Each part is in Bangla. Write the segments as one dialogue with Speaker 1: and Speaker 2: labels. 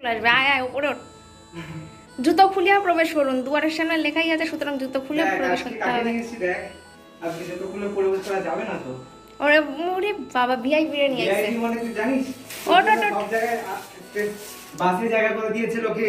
Speaker 1: আসবে আয় আয় উপরে জুতো খুলিয়া প্রবেশ করুন। দুয়ারের সামনে লেখাই আছে সুতরাং জুতো খুলে প্রবেশ করতে হবে।
Speaker 2: আজকে জুতো খুলে পরিবেশ করা যাবে না তো?
Speaker 1: ওরে ওরে বাবা ভিআইপি রে নিয়ে আসছে
Speaker 2: VIP মানে তুই জানিস?
Speaker 1: ওট, ওট, ওট।
Speaker 2: সব জায়গায় বাসে জায়গা করে দিয়েছে লোকে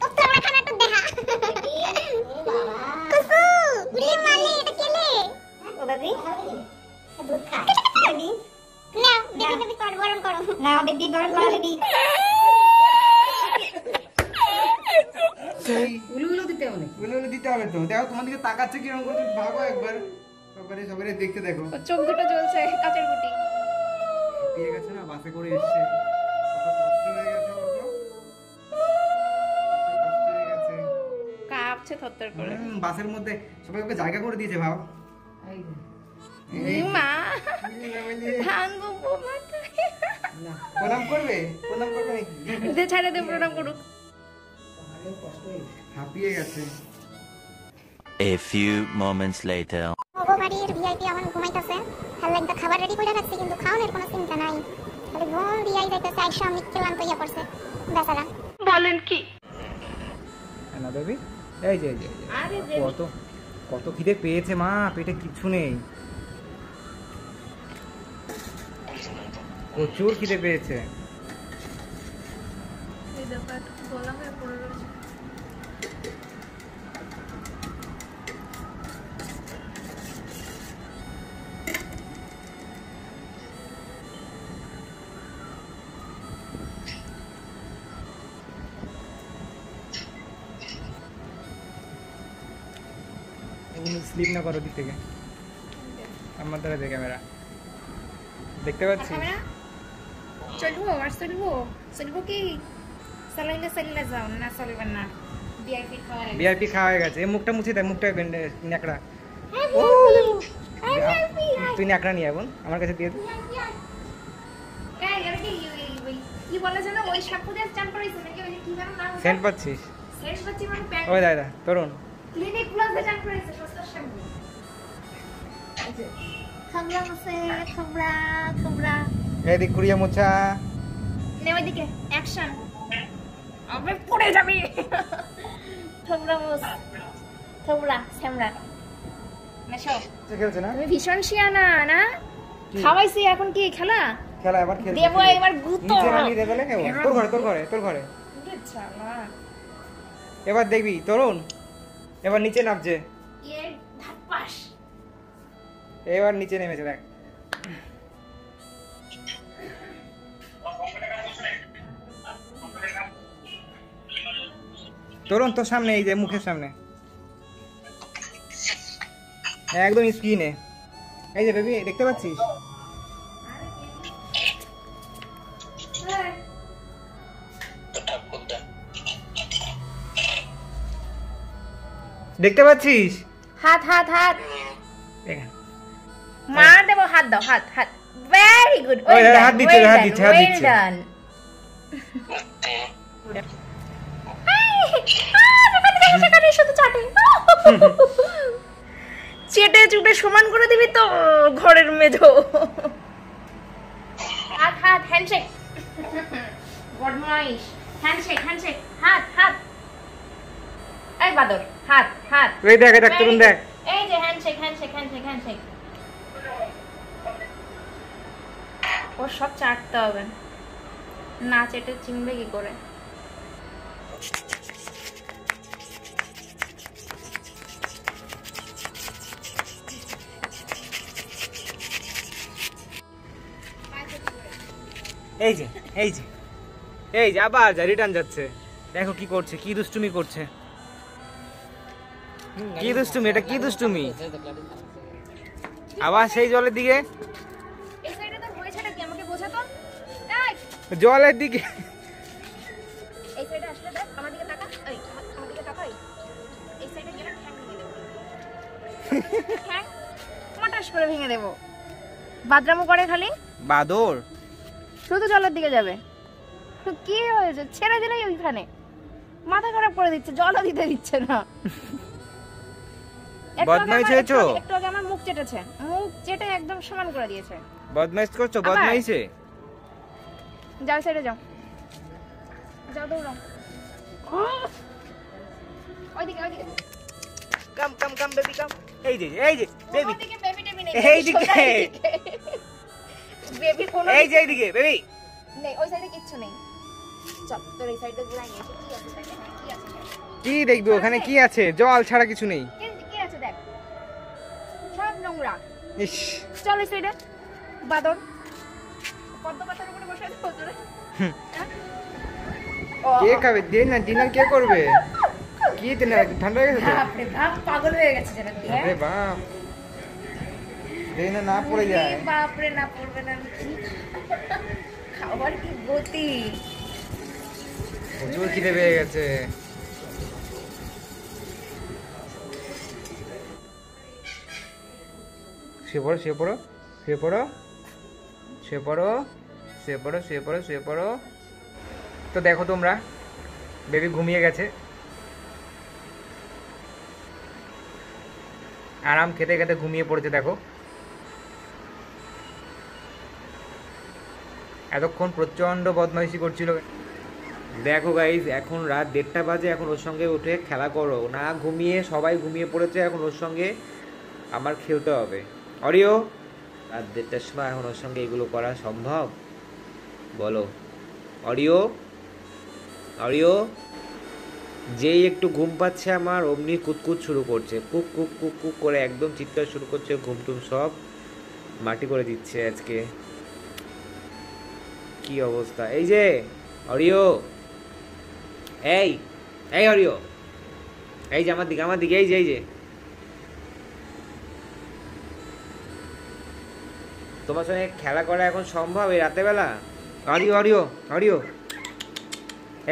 Speaker 1: উলুগুলো দিতে হবে
Speaker 2: বলে বলে দিতে হবে তো। দেখো তোমার দিকে তাকাচ্ছে কীরকম করে তুমি ভাগো একবার। সবারে সবারে দেখতে দেখো।
Speaker 1: চোখ দুটো জ্বলছে কাচের গুটি।
Speaker 2: পেয়ে গেছে না বাসে করে এসছে। কত কষ্ট হয়ে
Speaker 1: কাঁপছে থরথর করে।
Speaker 2: বাসের মধ্যে সবাই ওকে জায়গা করে দিয়েছে ভাব।
Speaker 1: মা
Speaker 2: প্রণাম করবে? প্রণাম করবে নাকি?
Speaker 1: দে ছাড়ে দে প্রণাম করুক।
Speaker 2: হাঁপিয়ে গেছে।
Speaker 3: A few moments later.
Speaker 4: বাড়ির ভিআইপি আমার ঘুমাইতেছে। লাগতো খাবার রেডি করে রাখছি কিন্তু খাওয়ানোর কোনো চিন্তা নাই। খালি ঘুম দিয়াই যাইতেছে আইসা আমি পড়ছে। বেচারা।
Speaker 2: না দেবী এই যে এই যে, এই যে।
Speaker 1: আরে
Speaker 2: কত কত খিদে পেয়েছে মা পেটে কিচ্ছু নেই। প্রচুর খিদে পেয়েছে।
Speaker 1: এই দেখো একটু গলা হয়ে পড়ে
Speaker 2: স্লিপ না করো দিক থেকে। আমার দ্বারা দে ক্যামেরা। দেখতে
Speaker 1: পাচ্ছি চলবো আর চলবো। চলবো কি? চালাইলে চালিয়ে যাও না চলবে না। ভিআইপি খাওয়া
Speaker 2: হয়ে গেছে। এই মুখটা মুছে দেয় মুখটা ন্যাকড়া। ও! তুই ন্যাকড়া নিয়ে বোন আমার কাছে দিয়ে দে। সেন্ট পাচ্ছিস?
Speaker 1: মানে
Speaker 2: ওই দাদা তরুণ।
Speaker 1: ক্লিনিক প্লাস দিয়ে চান করাইছে সস্তা শ্যাম্পু খাবরা আছে খাবরা খাবরা
Speaker 2: এদিক কুড়িয়া মোছা।
Speaker 1: নে ওইদিকে অ্যাকশন আবে পড়ে যাবি। শ্যামরা মেশো
Speaker 2: সে খেলছে না?
Speaker 1: তুমি ভীষণ শিয়ানা না? খাওয়াইছি এখন কি খেলা?
Speaker 2: খেলা এবার
Speaker 1: দেবো এবার গুতো।
Speaker 2: নিচে নামিয়ে দেবে না কেউ তোর ঘরে তোর ঘরে তোর ঘরে। এবার দেখবি তরুণ। এবার নিচে নামছে। এবার নিচে নেমেছে দেখ। তরুণ তোর সামনে এই যে মুখের সামনে। একদম স্ক্রিনে এই যে বেবি দেখতে পাচ্ছিস? দেখতে পাচ্ছিস?
Speaker 1: হাত হাত হাত। মার দেবো হাত দাও হাত হাত। ভেরি গুড
Speaker 2: ওই হাত দিচ্ছে, হাত দিচ্ছে, হাত দিচ্ছে।
Speaker 1: ডান চেটে চুটে সমান করে দিবি তো ঘরের মেঝো। হাত হাত হ্যান্ডশেক বদমাইশ হ্যান্ডশেক হ্যান্ডশেক হাত হাত। এই বাদর হাত হাত।
Speaker 2: ওই দেখ দেখ তরুণ দেখ।
Speaker 1: এই যে হ্যান্ডশেক হ্যান্ডশেক হ্যান্ডশেক হ্যান্ডশেক ও সব চাটতে হবে। না চেটে চিনবে কি করে?
Speaker 2: এই যে এই যে এই যে আবার যা রিটার্ন যাচ্ছে। দেখো কি করছে কি দুষ্টুমি করছে। কি দুষ্টুমি এটা কি দুষ্টুমি? আবার সেই জলের দিকে? জলের দিকে?
Speaker 1: করে ভেঙে দেবো। বাদরামো করে খালি।
Speaker 2: বাদর?
Speaker 1: শুধু জলের দিকে যাবে। কি হয়েছে? ছেড়ে দিলেই ওইখানে। মাথা খারাপ করে দিচ্ছে জলও দিতে দিচ্ছে না।
Speaker 2: বদমাইশ হয়েছো?
Speaker 1: একটু আগে- আমার মুখ চেটেছে। মুখ চেটে একদম সমান করে দিয়েছে।
Speaker 2: বদমাইশ করছ? বদমাইশে?
Speaker 1: যাও সাইডে যাও। যাও দৌড়াও। ওইদিকে ওইদিকে।
Speaker 5: Come come come baby come. এই যে এই যে বেবি
Speaker 1: নেই
Speaker 5: এইদিকে।
Speaker 1: বেবি কোনো
Speaker 5: এই যে এইদিকে বেবি
Speaker 1: নেই ওই সাইডে কিচ্ছু নেই। চল তোর এই সাইডে ঘুরাই নিয়ে এসে কি আছে কি আছে?
Speaker 5: কি দেখবি? ওখানে কি আছে? জল ছাড়া কিছু নেই।
Speaker 1: নোংরা।
Speaker 5: ইস।
Speaker 1: চল এই সাইডে বাদর। পদ্ম পাতার উপরে বসে আছে তোরে হ্যাঁ?
Speaker 5: কে খাবে? দে না ডিনার কে করবে? কি ডিনার ঠান্ডা হয়ে গেছে
Speaker 1: বাপরে বাপ পাগল হয়ে গেছে যেন হ্যাঁ?
Speaker 5: আরে বাপ। দে না না পড়ে যায়।
Speaker 1: বাপরে না পড়বে না কি খাবার কি গতি?
Speaker 5: প্রচুর খিদে পেয়ে গেছে। শুয়ে পড়ো শুয়ে পড়ো শুয়ে পড়ো শুয়ে পড়ো শুয়ে পড়ো শুয়ে পড়ো শুয়ে পড়ো। তো দেখো তোমরা, বেবি ঘুমিয়ে গেছে। আরাম খেতে খেতে ঘুমিয়ে পড়েছে, দেখো। এতক্ষণ প্রচণ্ড বদমাইশি করছিল। দেখো গাইজ এখন রাত দেড়টা বাজে, এখন ওর সঙ্গে উঠে খেলা করো। না ঘুমিয়ে, সবাই ঘুমিয়ে পড়েছে, এখন ওর সঙ্গে আমার খেলতে হবে। অরিও রাত দেড়টার সময় এখন ওর সঙ্গে এগুলো করা সম্ভব? বলো। অরিও অরিও যেই একটু ঘুম পাচ্ছে আমার, অমনি কুতকুত শুরু করছে। কুক কুক কুক কুক করে একদম চিৎকার শুরু করছে, ঘুম টুম সব মাটি করে দিচ্ছে আজকে। কি অবস্থা? এই যে অরিও এই এই অরিও এই যে আমার দিকে আমার দিকে, এই যে এই যে। তোমার সঙ্গে খেলা করা এখন সম্ভব এই রাতে বেলা অরিও অরিও অরিও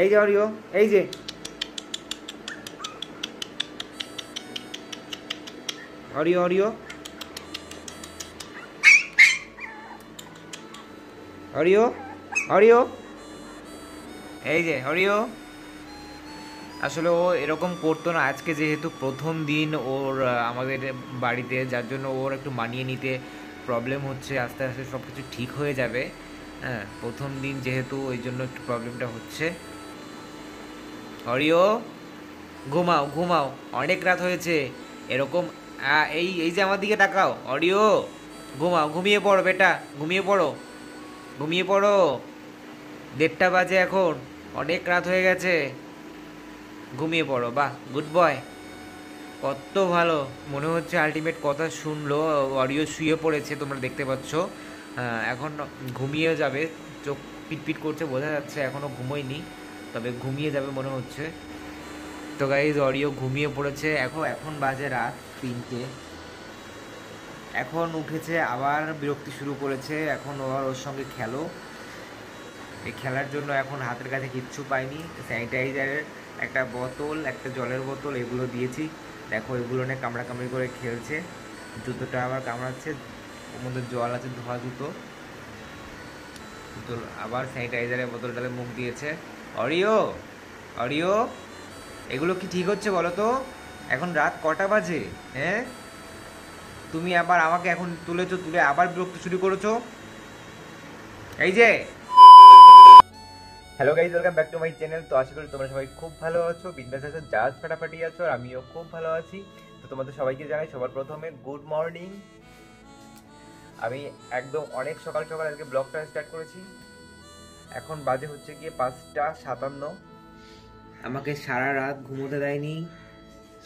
Speaker 5: এই যে অরিও এই যে। অরিও অরিও অরিও অরিও এই যে অরিও আসলে ও এরকম করতো না। আজকে যেহেতু প্রথম দিন ওর আমাদের বাড়িতে, যার জন্য ওর একটু মানিয়ে নিতে প্রবলেম হচ্ছে, আস্তে আস্তে সব কিছু ঠিক হয়ে যাবে। হ্যাঁ প্রথম দিন যেহেতু ওই জন্য একটু প্রবলেমটা হচ্ছে। অরিও ঘুমাও ঘুমাও, অনেক রাত হয়েছে। এরকম এই এই যে আমার দিকে তাকাও অরিও ঘুমাও, ঘুমিয়ে পড়ো বেটা, ঘুমিয়ে পড়ো ঘুমিয়ে পড়ো। দেড়টা বাজে এখন, অনেক রাত হয়ে গেছে। ঘুমিয়ে পড়ো, বাহ গুড বয় কত ভালো। মনে হচ্ছে আলটিমেট কথা শুনলো অডিও শুয়ে পড়েছে, তোমরা দেখতে পাচ্ছ। এখন ঘুমিয়ে যাবে, চোখ পিটপিট করছে, বোঝা যাচ্ছে এখনও ঘুমোয়নি, তবে ঘুমিয়ে যাবে মনে হচ্ছে। তো গাইজ অডিও ঘুমিয়ে পড়েছে, এখন এখন বাজে রাত তিনটে। এখন উঠেছে, আবার বিরক্তি শুরু করেছে, এখন ওর ওর সঙ্গে খেলো। এই খেলার জন্য এখন হাতের কাছে কিচ্ছু পাইনি স্যানিটাইজারের একটা বোতল, একটা জলের বোতল, এগুলো দিয়েছি। দেখো, এগুলো নিয়ে কামড়া কামড়ি করে খেলছে। জুতোটা আবার কামড়াচ্ছে, ওর মধ্যে জল আছে, ধোয়া জুতো। জুতো আবার স্যানিটাইজারের বোতলটাতে মুখ দিয়েছে। অরিও অরিও, এগুলো কি ঠিক হচ্ছে বলো তো? এখন রাত কটা বাজে হ্যাঁ? তুমি আবার আমাকে এখন তুলেছো, তুলে আবার বিরক্ত শুরু করেছ। এই যে hello guys welcome back to my channel তো আশা করি তোমরা সবাই খুব ভালো আছো। বিন্দাস আছো জাজ ফাটাফাটি আছো আর আমিও খুব ভালো আছি। তো তোমাদের সবাইকে জানাই, সবার প্রথমে গুড মর্নিং আমি একদম অনেক সকাল সকাল আজকে ব্লগটা স্টার্ট করেছি। এখন বাজে হচ্ছে গিয়ে পাঁচটা সাতান্ন। আমাকে সারা রাত ঘুমোতে দেয়নি।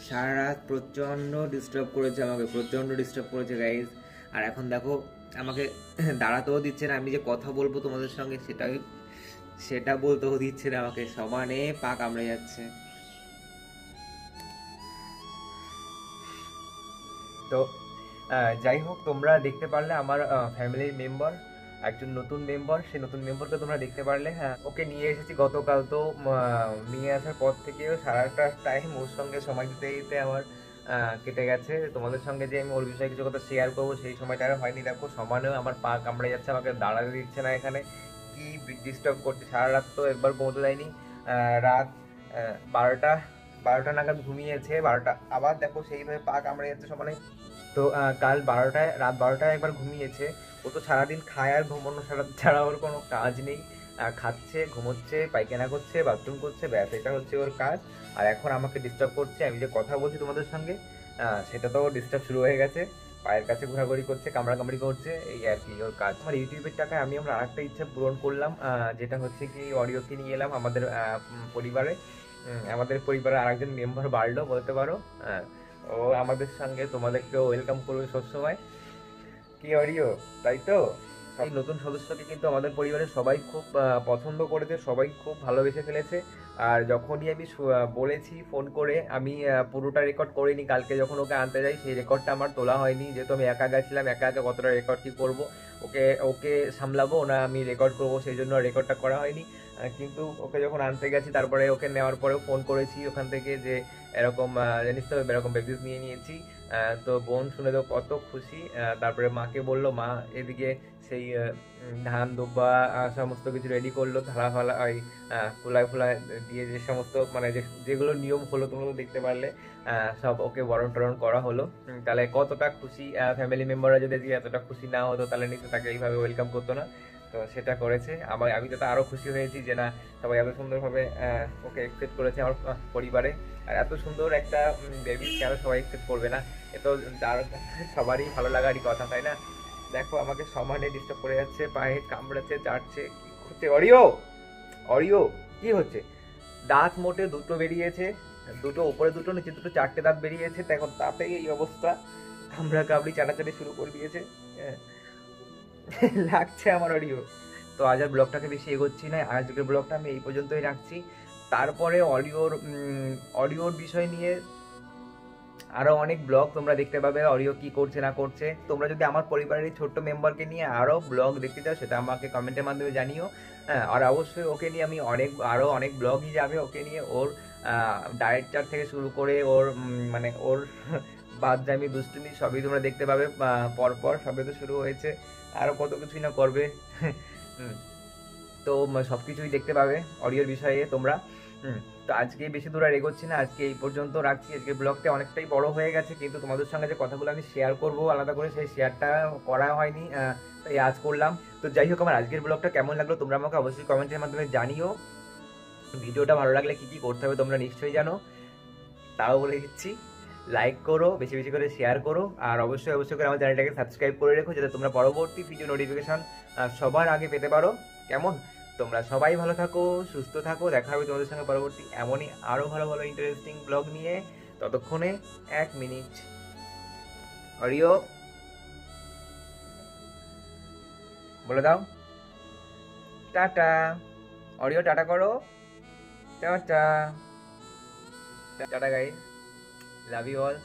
Speaker 5: সারা রাত প্রচণ্ড ডিস্টার্ব করেছে আমাকে, প্রচণ্ড ডিস্টার্ব করেছে গাইজ আর এখন দেখো, আমাকে দাঁড়াতেও দিচ্ছে না। আমি যে কথা বলব তোমাদের সঙ্গে সেটাই সেটা বলতেও দিচ্ছে না আমাকে। সমানে পা কামড়ে যাচ্ছে। তো যাই হোক, তোমরা দেখতে পারলে আমার ফ্যামিলির মেম্বার একজন নতুন মেম্বার সেই নতুন মেম্বারকে তোমরা দেখতে পারলে হ্যাঁ। ওকে নিয়ে এসেছি গতকাল তো নিয়ে আসার পর থেকেও সারাটা টাইম ওর সঙ্গে সময় দিতে দিতে আমার কেটে গেছে। তোমাদের সঙ্গে যে আমি ওর বিষয়ে কিছু কথা শেয়ার করব, সেই সময়টা আর হয়নি। দেখো, সমানেও আমার পা কামড়ে যাচ্ছে, আমাকে দাঁড়াতে দিচ্ছে না এখানে। কি ডিস্টার্ব করছে? সারা রাত তো একবার ঘুমোতে দেয়নি। রাত বারোটা বারোটা নাগাদ ঘুমিয়েছে, বারোটা। আবার দেখো সেইভাবে পা কামড়ে যাচ্ছে সমানে। তো কাল বারোটায়, রাত বারোটায় একবার ঘুমিয়েছে। ও তো সারাদিন খায় আর ঘুমানো ছাড়া ছাড়া ওর কোনো কাজ নেই। খাচ্ছে, ঘুমোচ্ছে, পায়খানা করছে বাথরুম করছে, ব্যাস, এটা হচ্ছে ওর কাজ। আর এখন আমাকে ডিস্টার্ব করছে। আমি যে কথা বলছি তোমাদের সঙ্গে সেটা তো ডিস্টার্ব শুরু হয়ে গেছে। পায়ের কাছে ঘোরাঘুরি করছে কামড়া কামড়ি করছে এই আর কি ওর কাজ। আমার ইউটিউবের টাকায় আমি আমার আরেকটা ইচ্ছা পূরণ করলাম যেটা হচ্ছে কি অডিওকে নিয়ে এলাম আমাদের পরিবারে। আমাদের পরিবারের আরেকজন মেম্বার বাড়লো বলতে পারো। হ্যাঁ, ও আমাদের সঙ্গে তোমাদেরকে ওয়েলকাম করবে সবসময়। কি অডিও তাই তো? এই নতুন সদস্যকে কিন্তু আমাদের পরিবারের সবাই খুব পছন্দ করেছে, সবাই খুব ভালোবেসে ফেলেছে। আর যখনই আমি বলেছি, ফোন করে, আমি পুরোটা রেকর্ড করিনি, কালকে যখন ওকে আনতে যাই, সেই রেকর্ডটা আমার তোলা হয়নি, যেহেতু আমি একা গেছিলাম একা একা কতটা রেকর্ড কি করব, ওকে ওকে সামলাবো না আমি রেকর্ড করব, সেই জন্য রেকর্ডটা করা হয়নি। কিন্তু ওকে যখন আনতে গেছি, তারপরে ওকে নেওয়ার পরেও ফোন করেছি, ওখান থেকে যে এরকম জানিস তো, এরকম বেবিস নিয়ে নিয়েছি। তো বোন শুনে তো কত খুশি। তারপরে মাকে বলল, মা, এদিকে সেই ধান, দুব্বা সমস্ত কিছু রেডি করল। থালা ফালা, ওই ফুলায় ফুলায় দিয়ে যে সমস্ত মানে যে, যেগুলো নিয়ম হলো তোমরা তো দেখতে পারলে সব ওকে বরণ টরণ করা হলো। তাহলে কতটা খুশি ফ্যামিলি মেম্বাররা যদি এতটা খুশি না হতো, তাহলে নিশ্চয় তাকে এইভাবে ওয়েলকাম করতো না। তো সেটা করেছে। আমার, আমি তো আরও খুশি হয়েছি যে, না, সবাই এত সুন্দরভাবে ওকে একসেপ্ট করেছে আমার পরিবারে। আর এত সুন্দর একটা বেবি কেন সবাই একসেপ্ট করবে না। এ তো যার সবারই ভালো লাগারই কথা, তাই না? দেখো, আমাকে সমানে ডিস্টার্ব করে যাচ্ছে, পায়ে কামড়াচ্ছে, চাটছে। হচ্ছে, অরিও? অরিও, কি হচ্ছে? দাঁত মোটে দুটো বেরিয়েছে, দুটো উপরে দুটো, নিচে দুটো, চারটে দাঁত বেরিয়েছে। এখন তাতে এই অবস্থা। কামড়া কামড়ি চাটাচাটি শুরু করে দিয়েছে। হ্যাঁ। লাগছে আমার অডিও তো আজ আর ব্লগটাকে বেশি এগোচ্ছি না, আজকের ব্লগটা আমি এই পর্যন্তই রাখছি। তারপরে অডিওর অডিওর বিষয় নিয়ে আরও অনেক ব্লগ তোমরা দেখতে পাবে অডিও কি করছে, না করছে। তোমরা যদি আমার পরিবারের ছোট্ট মেম্বারকে নিয়ে আরও ব্লগ দেখতে চাও, সেটা আমাকে কমেন্টের মাধ্যমে জানিও। হ্যাঁ আর অবশ্যই ওকে নিয়ে আমি অনেক আরও অনেক ব্লগই যাবে, ওকে নিয়ে ওর ডায়েট থেকে শুরু করে ওর মানে ওর বাদজামি, দুষ্টুমি সবই তোমরা দেখতে পাবে পরপর সবে তো শুরু হয়েছে আরও কত কিছুই না করবে। তো সব কিছুই দেখতে পাবে অডিওর বিষয়ে তোমরা। হুম। তো আজকে বেশি দূর আর এগোচ্ছি না, আজকে এই পর্যন্ত রাখছি। আজকে ব্লগটা অনেকটাই বড় হয়ে গেছে, কিন্তু তোমাদের সঙ্গে যে কথাগুলো আমি শেয়ার করব আলাদা করে সেই শেয়ারটা করা হয়নি তাই আজ করলাম। তো যাই হোক, আমার আজকের ব্লগটা কেমন লাগল তোমরা আমাকে অবশ্যই কমেন্টের মাধ্যমে জানিও। ভিডিওটা ভালো লাগলে কি কি করতে হবে তোমরা নিশ্চয়ই জানো। তাও বলে দিচ্ছি লাইক করো, বেশি বেশি করে শেয়ার করো, আর অবশ্যই অবশ্যই করে আমার চ্যানেলটাকে সাবস্ক্রাইব করে রেখো, যাতে তোমরা পরবর্তী ভিডিও নোটিফিকেশন সবার আগে পেতে পারো। কেমন? তোমরা সবাই ভালো থাকো, সুস্থ থাকো, দেখা হবে তোমাদের সঙ্গে পরবর্তী এমনই আরও ভালো ভালো ইন্টারেস্টিং ব্লগ নিয়ে। ততক্ষণে এক মিনিট অডিও বলে দাও। টাটা। অডিও টাটা করো। Tata. Tata guys love you all